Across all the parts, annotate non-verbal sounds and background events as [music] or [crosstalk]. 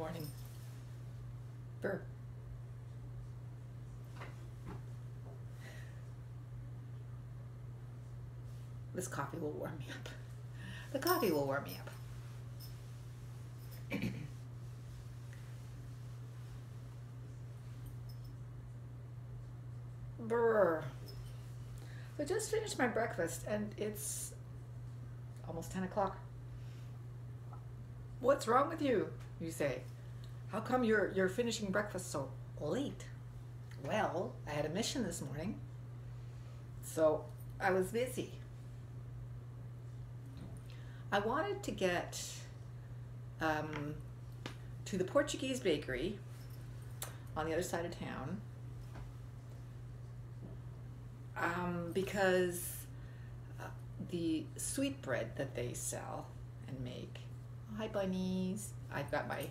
Morning. Burr. This coffee will warm me up. The coffee will warm me up. Brr. So I just finished my breakfast and it's almost 10 o'clock. What's wrong with you? You say. How come you're you're finishing breakfast so late? Well, I had a mission this morning. So I was busy. I wanted to get um, to the Portuguese bakery on the other side of town um, because the sweet bread that they sell and make. Hi, bunnies. I've got my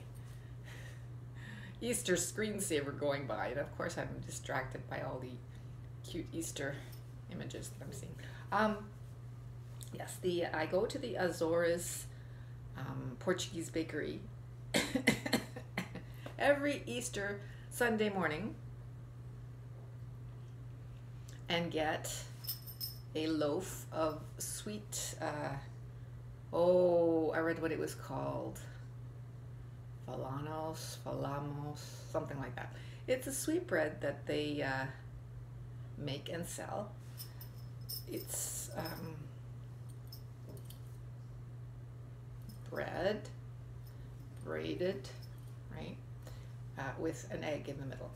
Easter screensaver going by, and of course, I'm distracted by all the cute Easter images that I'm seeing. Um, yes, the I go to the Azores um, Portuguese bakery [coughs] every Easter Sunday morning and get a loaf of sweet, uh, oh, I read what it was called. Falanos, falamos, something like that. It's a sweet bread that they uh, make and sell. It's um, bread, braided, right, uh, with an egg in the middle.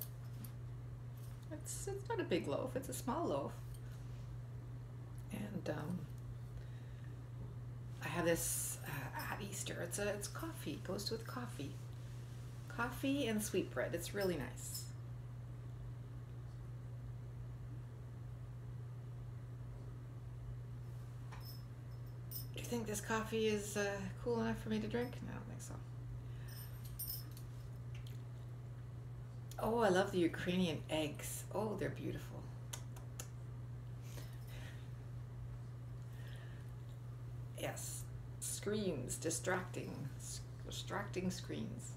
It's, it's not a big loaf, it's a small loaf. And um, I have this Easter. It's a it's coffee. It goes with coffee. Coffee and sweetbread. It's really nice. Do you think this coffee is uh, cool enough for me to drink? No, I don't think so. Oh, I love the Ukrainian eggs. Oh, they're beautiful. Yes, screens, distracting, distracting screens.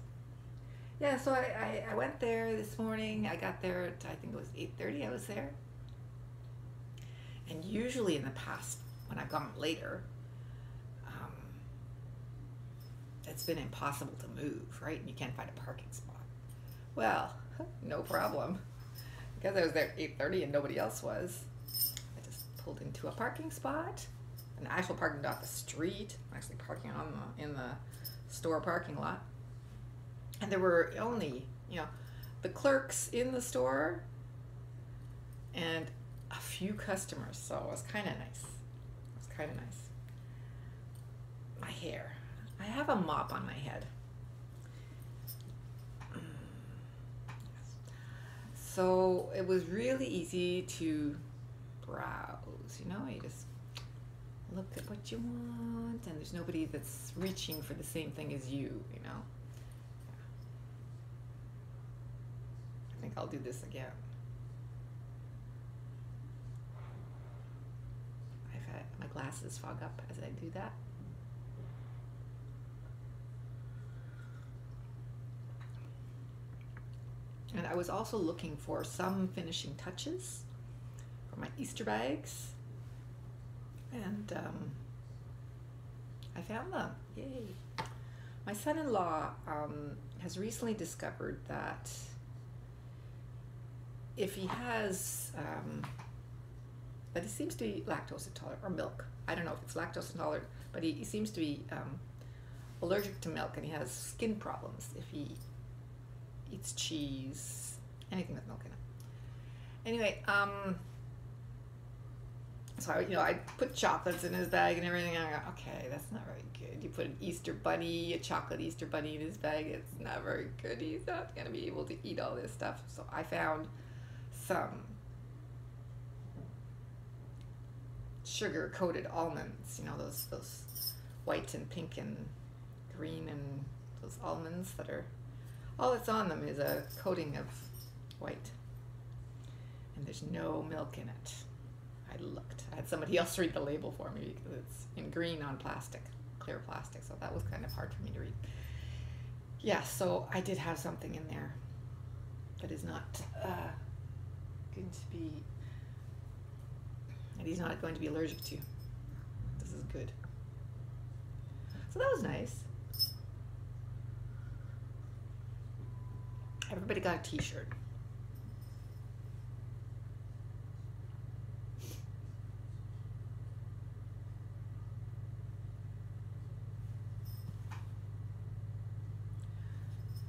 Yeah, so I, I, I went there this morning. I got there at, I think it was 8.30 I was there. And usually in the past, when I've gone later, um, it's been impossible to move, right? And you can't find a parking spot. Well, [laughs] no problem. Because I was there at 8.30 and nobody else was, I just pulled into a parking spot, an actual parking lot, the street. I'm actually parking on the, in the store parking lot. And there were only, you know, the clerks in the store and a few customers. So it was kind of nice. It was kind of nice. My hair. I have a mop on my head. Mm. So it was really easy to browse, you know, you just look at what you want and there's nobody that's reaching for the same thing as you, you know. I think I'll do this again. I've had my glasses fog up as I do that. And I was also looking for some finishing touches for my Easter bags. And um, I found them. Yay. My son in law um, has recently discovered that if he has, um, that he seems to be lactose intolerant or milk. I don't know if it's lactose intolerant, but he, he seems to be um, allergic to milk and he has skin problems if he eats cheese, anything with milk in it. Anyway, um, so I, you know, I put chocolates in his bag and everything. I go, okay, that's not very good. You put an Easter bunny, a chocolate Easter bunny in his bag. It's not very good. He's not gonna be able to eat all this stuff. So I found some sugar coated almonds. You know those those white and pink and green and those almonds that are all that's on them is a coating of white. And there's no milk in it. I looked. I had somebody else read the label for me because it's in green on plastic, clear plastic, so that was kind of hard for me to read. yeah, so I did have something in there that is not uh, going to be that he's not going to be allergic to. This is good. So that was nice. Everybody got a t-shirt.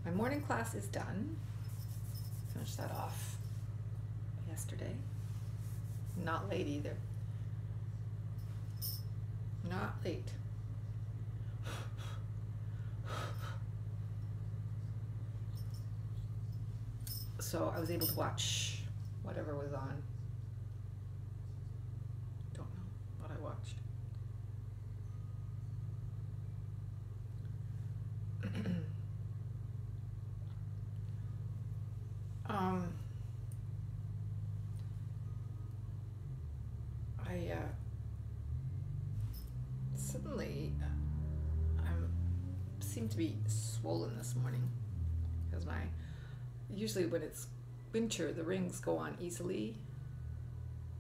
My morning class is done. Finished that off yesterday. Not late either. Not late. So I was able to watch whatever was on. Don't know what I watched. um, I uh, suddenly uh, I'm seem to be swollen this morning because my usually when it's winter the rings go on easily.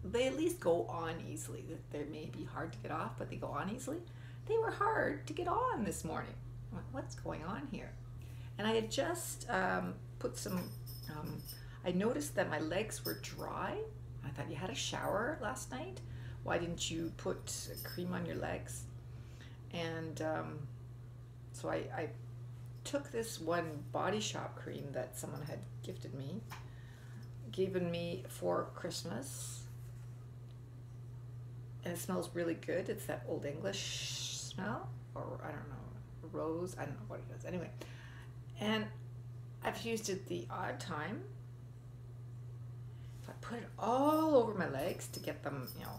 They at least go on easily. They may be hard to get off, but they go on easily. They were hard to get on this morning. What's going on here? And I had just um, put some. Um, I noticed that my legs were dry. I thought you had a shower last night. Why didn't you put cream on your legs? And um, so I, I took this one body shop cream that someone had gifted me, given me for Christmas. And it smells really good. It's that Old English smell, or I don't know, rose. I don't know what it is. Anyway, and I've used it the odd time. I put it all over my legs to get them, you know,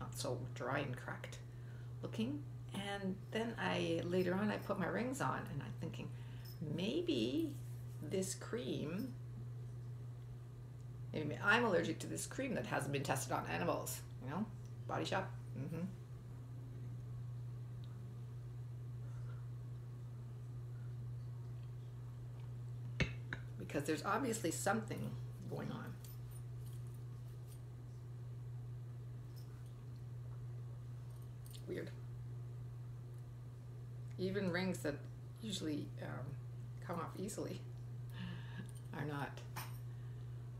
not so dry and cracked looking. And then I later on I put my rings on, and I'm thinking maybe this cream. Maybe I'm allergic to this cream that hasn't been tested on animals. You know, Body Shop. Mm-hmm. because there's obviously something going on. Weird. Rings that usually um, come off easily are not.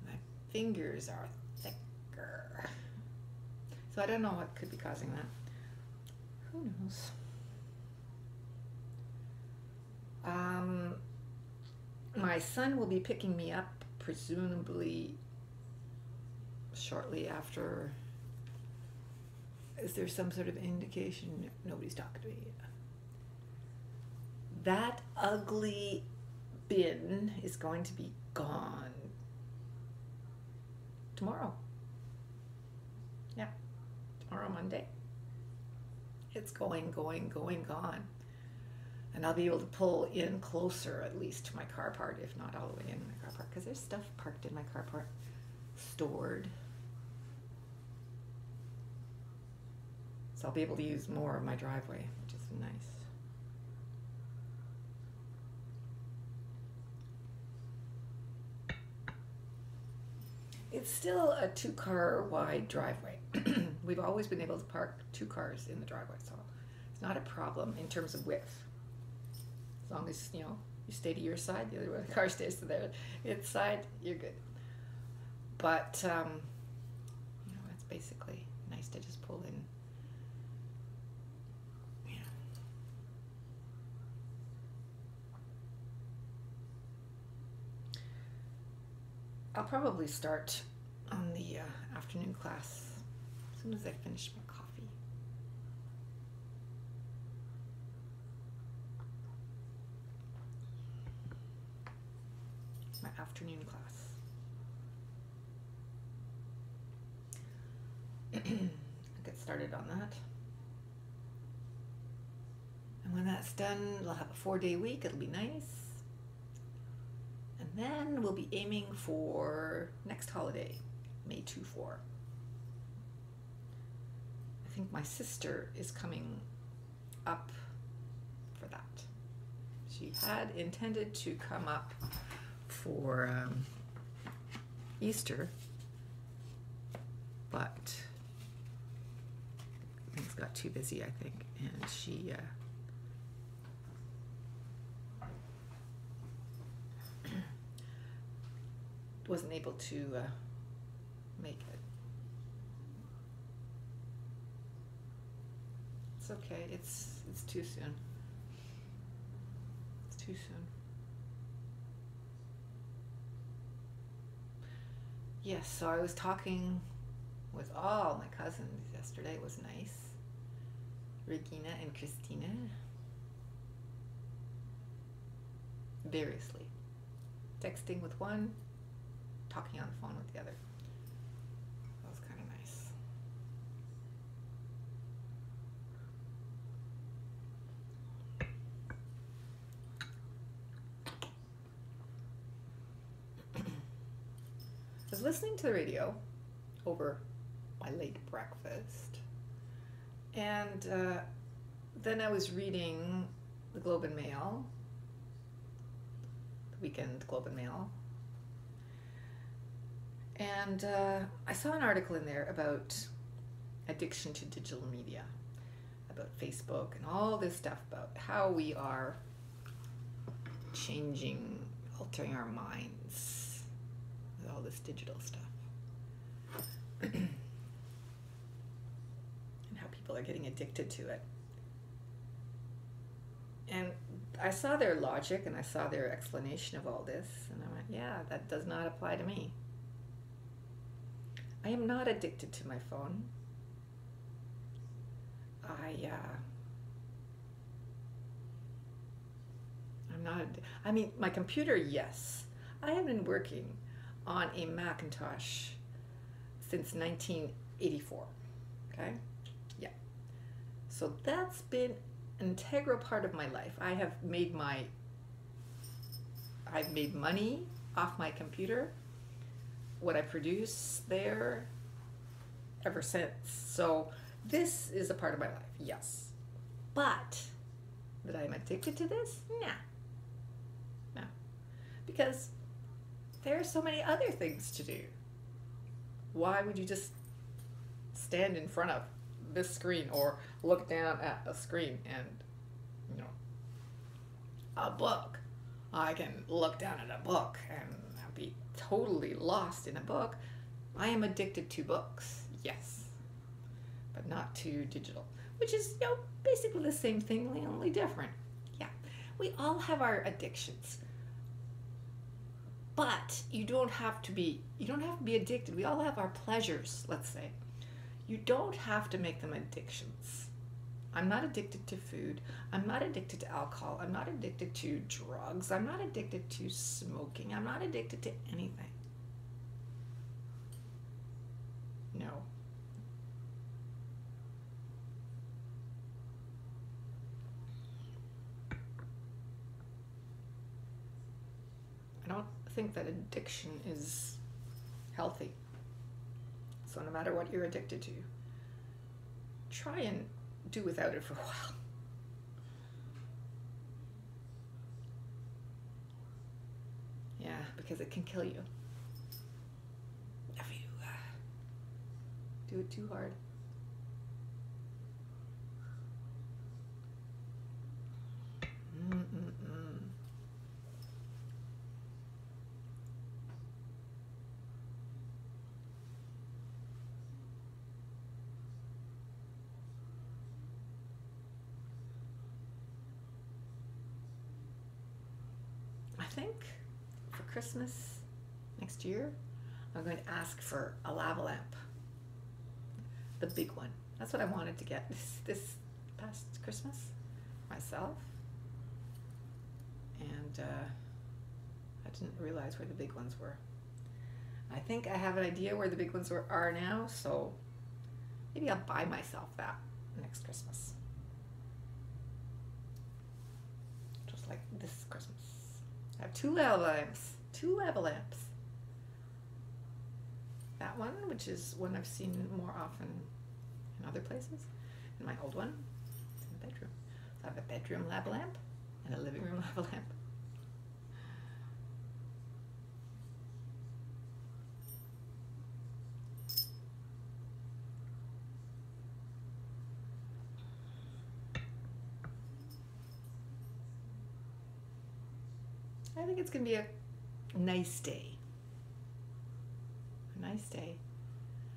My fingers are thicker. So I don't know what could be causing that. Who knows? Um, my son will be picking me up presumably shortly after is there some sort of indication nobody's talking to me that ugly bin is going to be gone tomorrow yeah tomorrow monday it's going going going gone and I'll be able to pull in closer at least to my car part, if not all the way in my car park, because there's stuff parked in my car park, stored. So I'll be able to use more of my driveway, which is nice. It's still a two car wide driveway. [clears throat] We've always been able to park two cars in the driveway, so it's not a problem in terms of width as long as you know you stay to your side, the other car stays to their its side, you're good. But um, you know, it's basically nice to just pull in. I'll probably start on the uh, afternoon class as soon as I finish my coffee. my afternoon class. [clears throat] I'll get started on that. And when that's done, we'll have a four day week. It'll be nice. Then we'll be aiming for next holiday, May 2 4. I think my sister is coming up for that. She had intended to come up for um, Easter, but things got too busy, I think, and she. Uh, wasn't able to uh, make it. It's okay. It's it's too soon. It's too soon. Yes, so I was talking with all my cousins yesterday. It was nice. Regina and Christina. Variously. Texting with one, talking on the phone with the other. That was kind of nice. I was listening to the radio over my late breakfast, and uh, then I was reading the Globe and Mail, the weekend Globe and Mail, and uh, I saw an article in there about addiction to digital media, about Facebook and all this stuff about how we are changing, altering our minds with all this digital stuff. [clears throat] and how people are getting addicted to it. And I saw their logic and I saw their explanation of all this, and I went, yeah, that does not apply to me. I am not addicted to my phone. I, uh, I'm not, I mean, my computer, yes. I have been working on a Macintosh since 1984. Okay? Yeah. So that's been an integral part of my life. I have made my, I've made money off my computer what I produce there ever since. So this is a part of my life, yes. But that I'm addicted to this? Nah. No. Because there are so many other things to do. Why would you just stand in front of this screen or look down at a screen and, you know, a book? I can look down at a book and totally lost in a book. I am addicted to books, yes, but not to digital, which is, you know, basically the same thing, only different. Yeah, we all have our addictions, but you don't have to be, you don't have to be addicted. We all have our pleasures, let's say. You don't have to make them addictions. I'm not addicted to food. I'm not addicted to alcohol. I'm not addicted to drugs. I'm not addicted to smoking. I'm not addicted to anything. No. I don't think that addiction is healthy. So, no matter what you're addicted to, try and do without it for a while. Yeah, because it can kill you. If you uh, do it too hard. Mm-mm-mm. I think for Christmas next year, I'm going to ask for a lava lamp. The big one. That's what I wanted to get [laughs] this, this past Christmas myself. And uh, I didn't realize where the big ones were. I think I have an idea where the big ones were, are now, so maybe I'll buy myself that next Christmas. Just like this Christmas. I have two lava lamps. Two lava lamps. That one, which is one I've seen more often in other places, and my old one, in the bedroom. So I have a bedroom lava lamp and a living room [laughs] lava lamp. I think it's going to be a nice day. A nice day,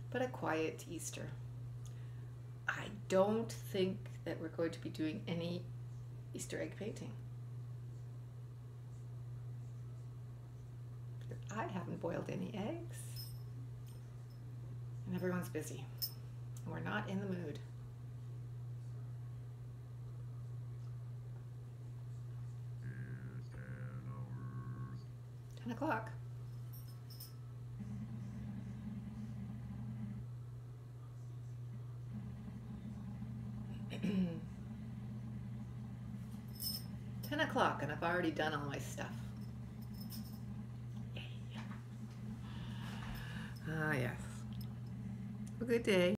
but a quiet Easter. I don't think that we're going to be doing any Easter egg painting. I haven't boiled any eggs. And everyone's busy. And we're not in the mood. Ten o'clock. [clears throat] Ten o'clock, and I've already done all my stuff. Ah, yes. A good day.